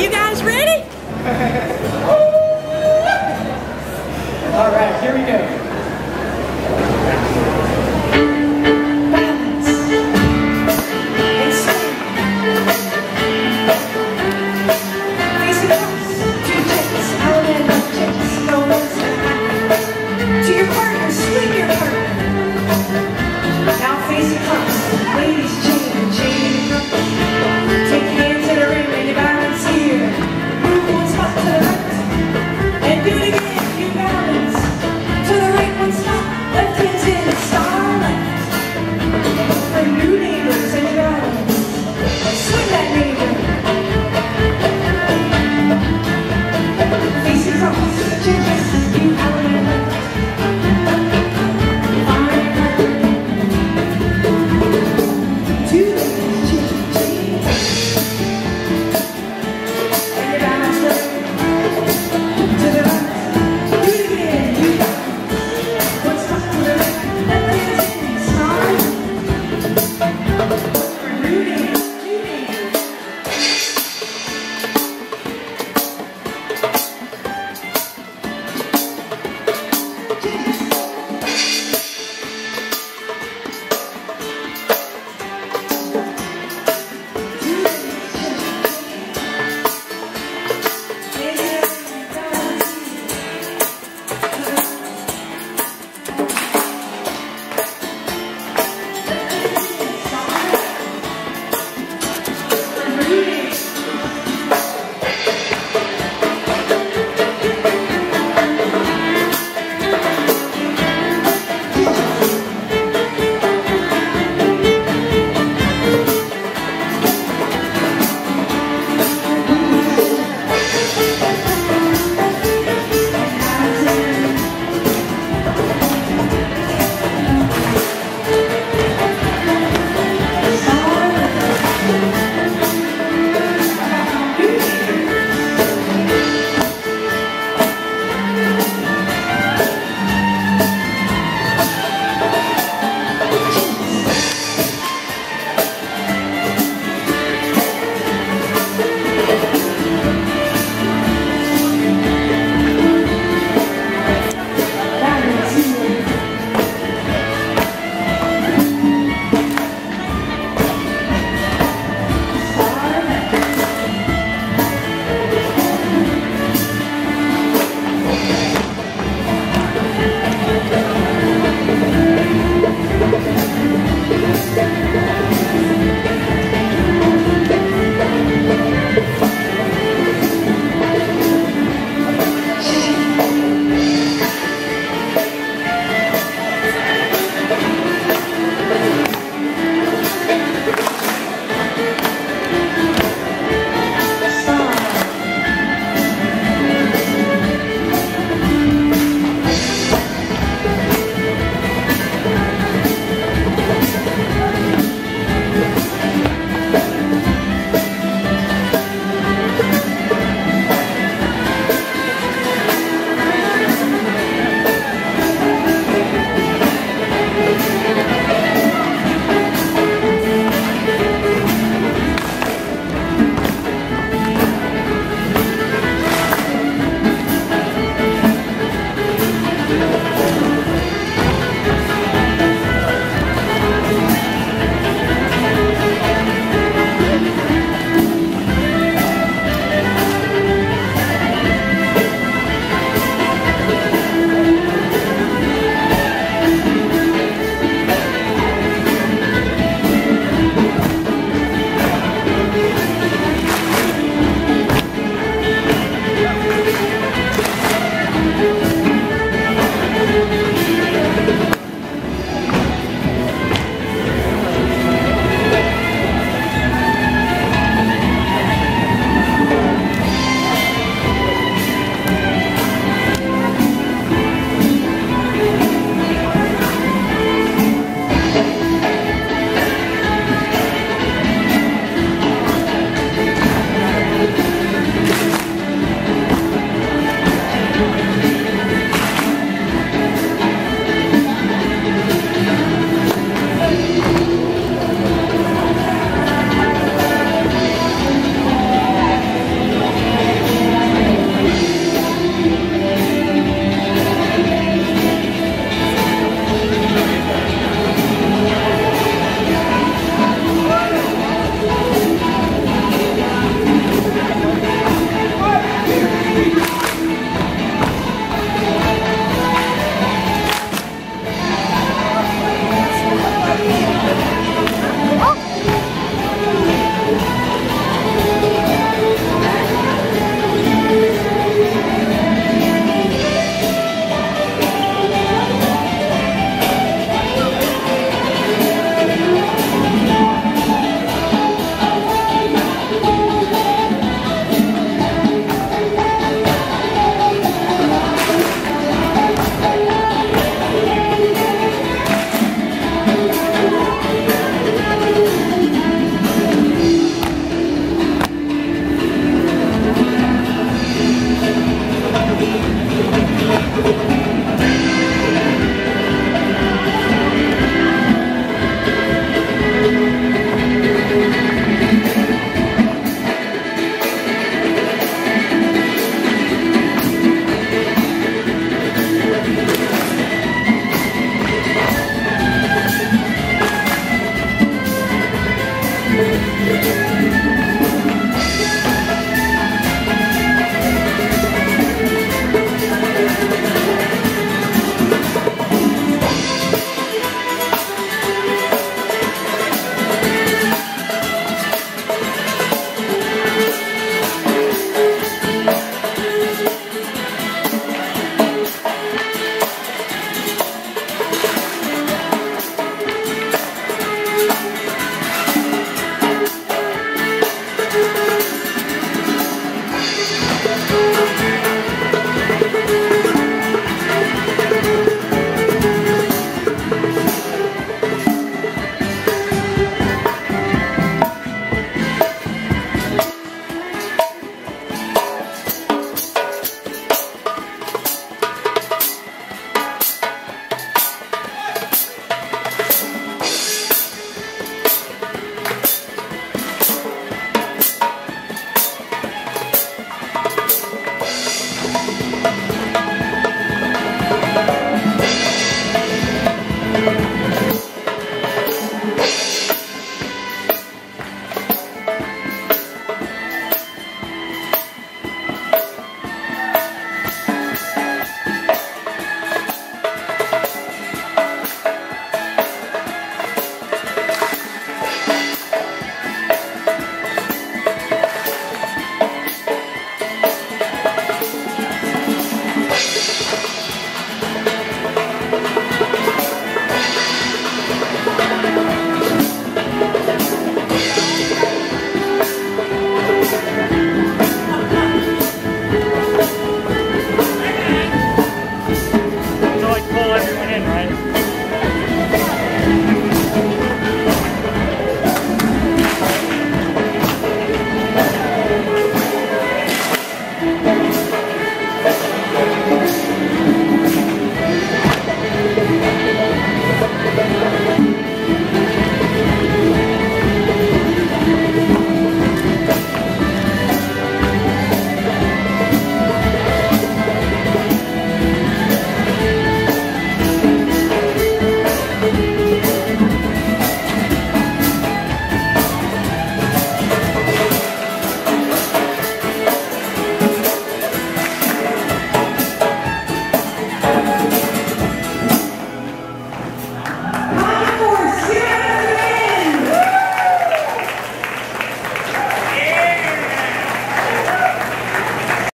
you guys ready? All right, here we go.